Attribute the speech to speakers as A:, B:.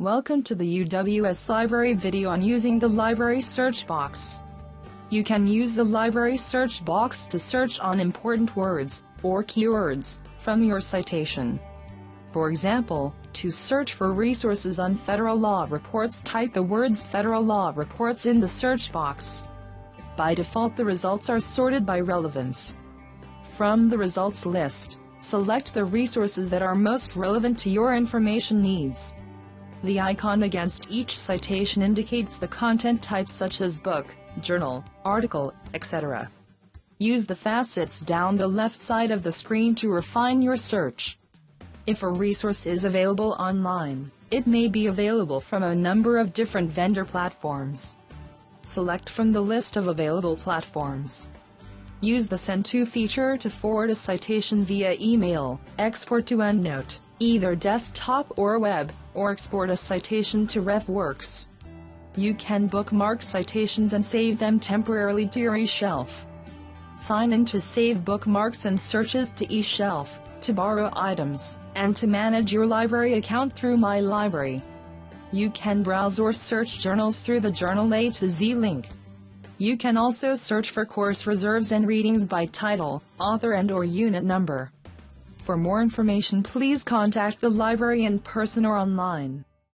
A: Welcome to the UWS Library video on using the library search box. You can use the library search box to search on important words or keywords from your citation. For example, to search for resources on federal law reports type the words federal law reports in the search box. By default the results are sorted by relevance. From the results list, select the resources that are most relevant to your information needs. The icon against each citation indicates the content type such as book, journal, article, etc. Use the facets down the left side of the screen to refine your search. If a resource is available online, it may be available from a number of different vendor platforms. Select from the list of available platforms. Use the Send To feature to forward a citation via email, export to EndNote, either desktop or web, or export a citation to RefWorks. You can bookmark citations and save them temporarily to your eShelf. Sign in to save bookmarks and searches to eShelf, to borrow items, and to manage your library account through My Library. You can browse or search journals through the Journal A to Z link. You can also search for course reserves and readings by title, author and or unit number. For more information please contact the library in person or online.